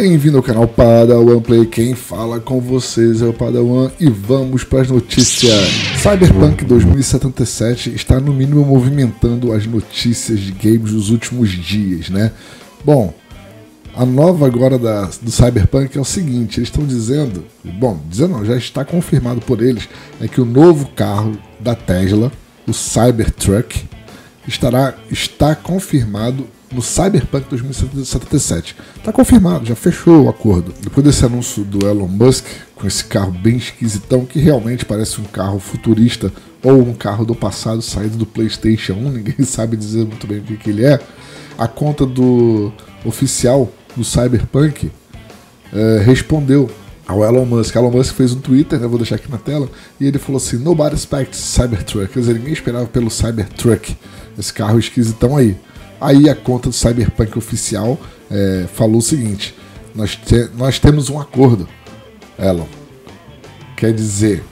Bem-vindo ao canal Padawan Play. Quem fala com vocês é o Padawan e vamos para as notícias. Cyberpunk 2077 está no mínimo movimentando as notícias de games dos últimos dias, né? Bom, a nova agora da, do Cyberpunk é o seguinte: eles estão dizendo, bom, dizendo não, já está confirmado por eles, é que o novo carro da Tesla, o Cybertruck, estará está confirmado no Cyberpunk 2077. Está confirmado, já fechou o acordo. Depois desse anúncio do Elon Musk, com esse carro bem esquisitão, que realmente parece um carro futurista ou um carro do passado saído do PlayStation 1, ninguém sabe dizer muito bem o que, que ele é. A conta do oficial do Cyberpunk é, respondeu ao Elon Musk. Elon Musk fez um Twitter, né, vou deixar aqui na tela, e ele falou assim: Nobody expects Cybertruck. Quer dizer, ninguém esperava pelo Cybertruck, esse carro esquisitão aí. Aí a conta do Cyberpunk oficial é, falou o seguinte: nós, te, nós temos um acordo, Elon. Quer dizer,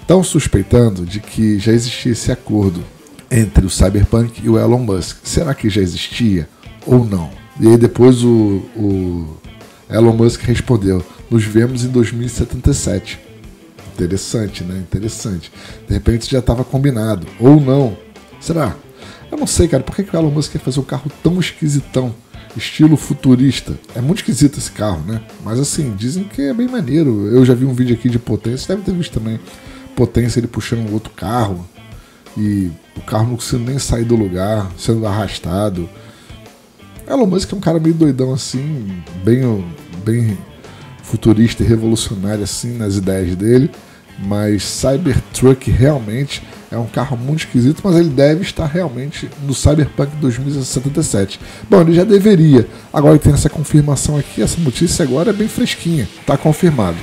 estão suspeitando de que já existia esse acordo entre o Cyberpunk e o Elon Musk. Será que já existia ou não? E aí depois o, o Elon Musk respondeu: Nos vemos em 2077. Interessante, né? Interessante. De repente já estava combinado. Ou não. Será? Eu não sei, cara, por que, que o Elon Musk quer fazer um carro tão esquisitão? Estilo futurista. É muito esquisito esse carro, né? Mas assim, dizem que é bem maneiro. Eu já vi um vídeo aqui de potência, deve ter visto também. Potência ele puxando um outro carro. E o carro não conseguindo nem sair do lugar, sendo arrastado. Elon Musk é um cara meio doidão assim, bem, bem futurista e revolucionário assim nas ideias dele. Mas Cybertruck realmente é um carro muito esquisito, mas ele deve estar realmente no Cyberpunk 2077. Bom, ele já deveria. Agora tem essa confirmação aqui, essa notícia agora é bem fresquinha. Está confirmado.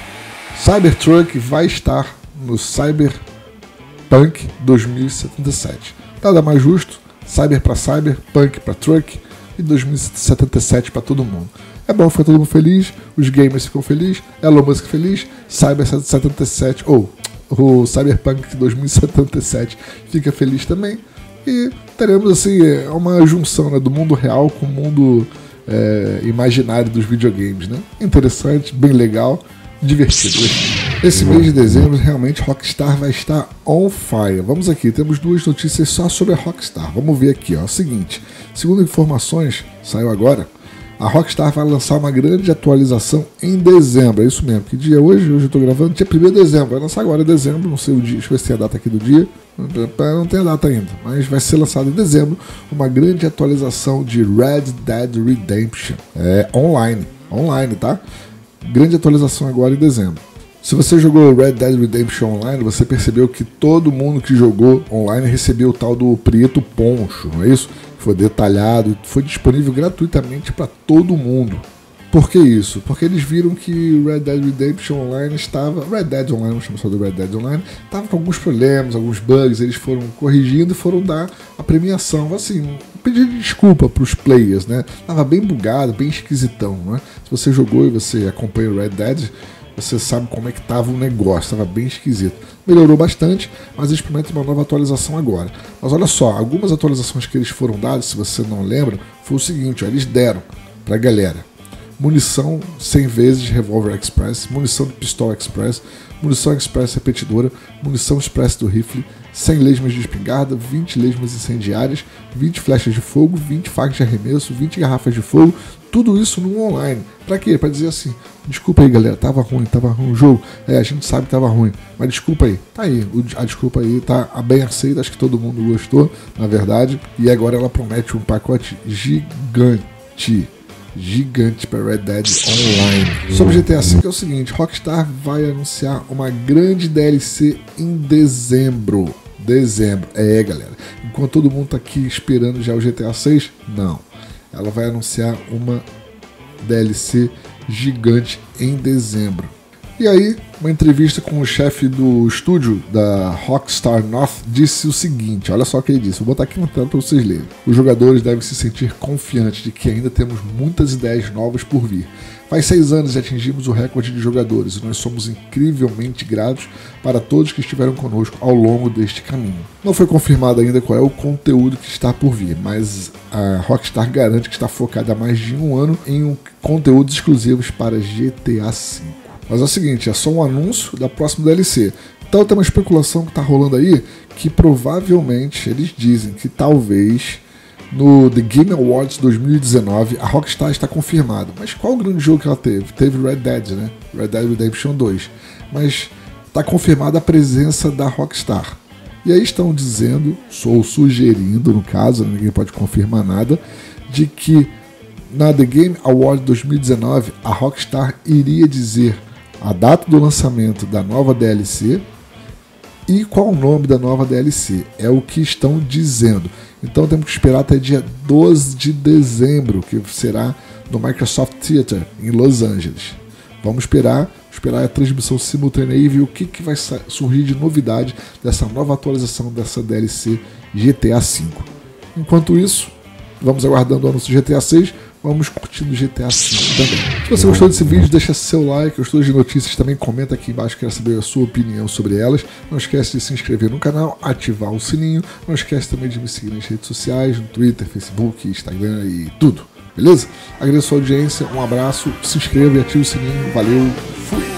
Cybertruck vai estar no Cyberpunk 2077. Nada mais justo. Cyber para Cyber, Punk para Truck e 2077 para todo mundo. É bom, fica todo mundo feliz, os gamers ficam felizes, Elon Musk feliz, Cyber 77 ou o Cyberpunk 2077 fica feliz também. E teremos assim uma junção né, do mundo real com o mundo é, imaginário dos videogames. Né? Interessante, bem legal, divertido. Esse mês de dezembro realmente Rockstar vai estar on fire. Vamos aqui, temos duas notícias só sobre a Rockstar. Vamos ver aqui, ó. Seguinte, segundo informações, saiu agora, a Rockstar vai lançar uma grande atualização em dezembro. É isso mesmo. Que dia é hoje? Hoje eu estou gravando. Dia 1 de dezembro. Vai lançar agora em dezembro. Não sei o dia. Deixa eu ver se tem a data aqui do dia. Não tem a data ainda. Mas vai ser lançado em dezembro uma grande atualização de Red Dead Redemption. É online. Online, tá? Grande atualização agora em dezembro. Se você jogou Red Dead Redemption Online, você percebeu que todo mundo que jogou online recebeu o tal do preto poncho, não é isso? foi detalhado, foi disponível gratuitamente para todo mundo. Por que isso? Porque eles viram que Red Dead Redemption Online estava. Red Dead Online, vamos chamar só do Red Dead Online, estava com alguns problemas, alguns bugs, eles foram corrigindo e foram dar a premiação. Assim, pedir desculpa para os players, né? Tava bem bugado, bem esquisitão, né? Se você jogou e você acompanha o Red Dead, você sabe como é que estava o negócio, estava bem esquisito. Melhorou bastante, mas eles prometem uma nova atualização agora. Mas olha só, algumas atualizações que eles foram dadas, se você não lembra, foi o seguinte, ó, eles deram para a galera munição 100 vezes Revolver Express, munição de Pistola Express, munição Express repetidora, munição Express do rifle, 100 lesmas de espingarda, 20 lesmas incendiárias, 20 flechas de fogo, 20 facas de arremesso, 20 garrafas de fogo, tudo isso no online. Pra quê? Pra dizer assim, desculpa aí galera, tava ruim, tava ruim o jogo. É, a gente sabe que tava ruim, mas desculpa aí. Tá aí, a desculpa aí tá bem aceita, acho que todo mundo gostou, na verdade. E agora ela promete um pacote gigante gigante para Red Dead Online. Sobre GTA V é o seguinte, Rockstar vai anunciar uma grande DLC em dezembro. Dezembro. É, galera. Enquanto todo mundo tá aqui esperando já o GTA 6, não. Ela vai anunciar uma DLC gigante em dezembro. E aí, uma entrevista com o chefe do estúdio da Rockstar North disse o seguinte: olha só o que ele disse, vou botar aqui na tela para vocês lerem. Os jogadores devem se sentir confiantes de que ainda temos muitas ideias novas por vir. Faz seis anos e atingimos o recorde de jogadores e nós somos incrivelmente gratos para todos que estiveram conosco ao longo deste caminho. Não foi confirmado ainda qual é o conteúdo que está por vir, mas a Rockstar garante que está focada há mais de um ano em um conteúdos exclusivos para GTA V. Mas é o seguinte, é só um anúncio da próxima DLC. Então tem uma especulação que está rolando aí que provavelmente eles dizem que talvez no The Game Awards 2019 a Rockstar está confirmada. Mas qual o grande jogo que ela teve? Teve Red Dead, né? Red Dead Redemption 2. Mas está confirmada a presença da Rockstar. E aí estão dizendo, ou sugerindo no caso, ninguém pode confirmar nada, de que na The Game Awards 2019 a Rockstar iria dizer a data do lançamento da nova DLC e qual o nome da nova DLC. É o que estão dizendo. Então temos que esperar até dia 12 de dezembro, que será no Microsoft Theater, em Los Angeles. Vamos esperar, esperar a transmissão simultânea e ver o que, que vai surgir de novidade dessa nova atualização dessa DLC GTA V. Enquanto isso, vamos aguardando o anúncio GTA 6 vamos curtindo GTA V também. Se você gostou desse vídeo, deixa seu like, gostou de notícias também, comenta aqui embaixo, quero saber a sua opinião sobre elas. Não esquece de se inscrever no canal, ativar o sininho, não esquece também de me seguir nas redes sociais, no Twitter, Facebook, Instagram e tudo. Beleza? Agradeço a audiência, um abraço, se inscreva e ative o sininho. Valeu!